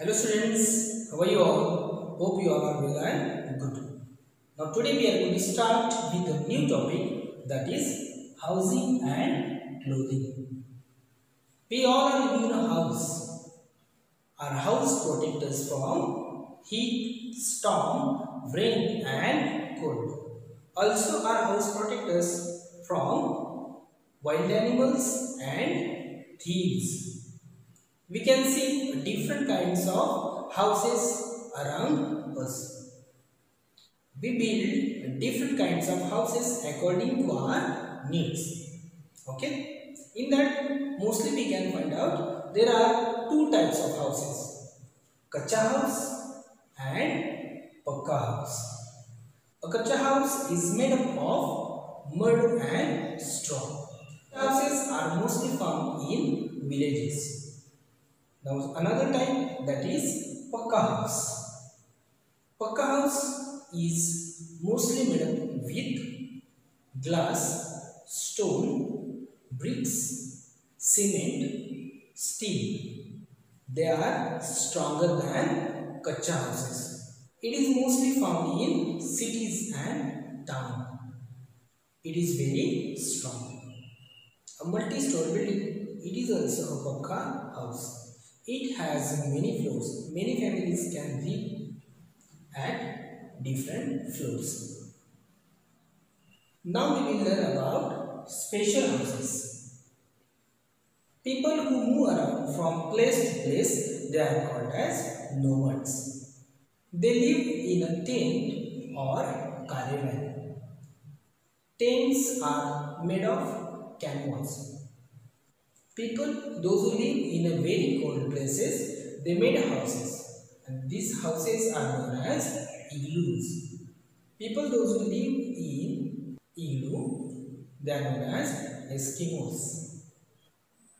Hello students, how are you all? Hope you all are well and good. Now today we are going to start with a new topic that is housing and clothing. We all are living in a house. Our house protects us from heat, storm, rain and cold. Also our house protects us from wild animals and thieves we can see different kinds of houses around us. We build different kinds of houses according to our needs. Okay. In that mostly we can find out there are two types of houses. Kacha house and Pakka house. A Kacha house is made up of mud and straw. Houses are mostly found in villages. Now another type that is Pakka house. Pakka house is mostly made up with glass, stone, bricks, cement, steel. They are stronger than Kacha houses. It is mostly found in cities and town. It is very strong. A multi-story building, it is also a Pakka house. It has many floors. Many families can live at different floors. Now we will learn about special houses. People who move around from place to place, they are called as nomads. They live in a tent or caravan. Tents are made of canvas. People, those who live in a very cold places, they made houses. And these houses are known as igloos. People, those who live in igloo, they are known as Eskimos.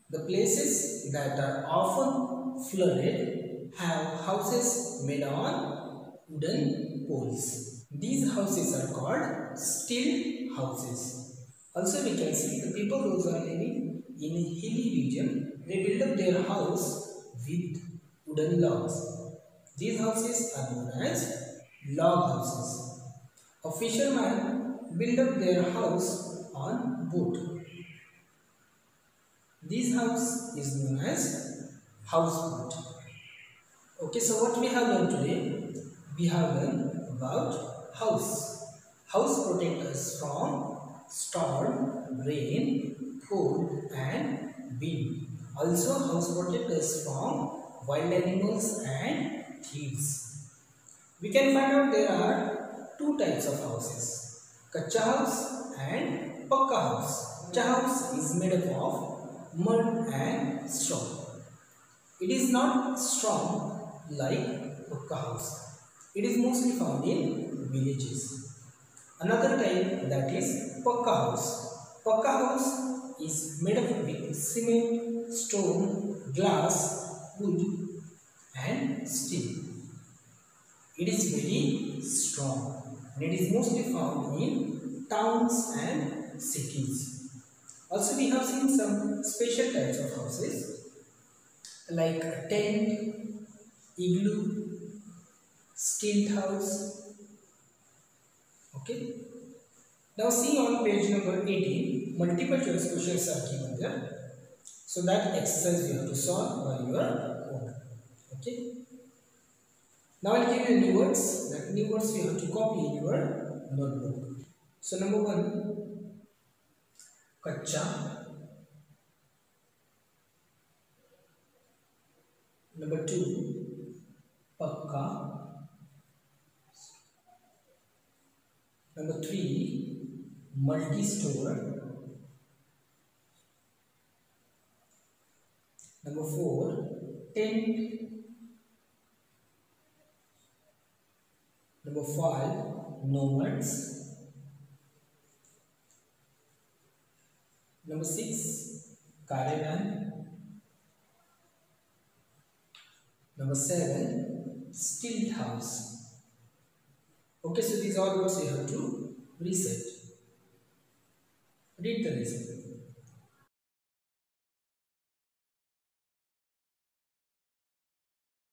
The places that are often flooded have houses made on wooden poles. These houses are called stilt houses. Also we can see the people those are living in hilly region, they build up their house with wooden logs. These houses are known as log houses. A fisherman build up their house on boat. This house is known as houseboat. Okay, so what we have learned today? We have learned about house. House protect us from storm, rain, cold and wind. Also house protect us from wild animals and thieves. We can find out there are two types of houses. Kacha house and Pakka house. Kacha house is made up of mud and straw. It is not strong like Pakka house. It is mostly found in villages. Another type that is Pakka house. Pakka house is made up with cement, stone, glass, wood and steel. It is very strong and it is mostly found in towns and cities. Also we have seen some special types of houses like a tent, igloo, stilt house. Okay. Now see on page number 18, multiple choice questions are given there. So that exercise you have to solve on your own. Okay. Now I'll give you new words. That new words you have to copy in your notebook. So number one, kacha. Number two, pakka. Number three, multi-store. Number four, tent. Number five, nomads. Number six, caravan. Number seven, stilt house. Okay, so these are words you have to research. The lesson.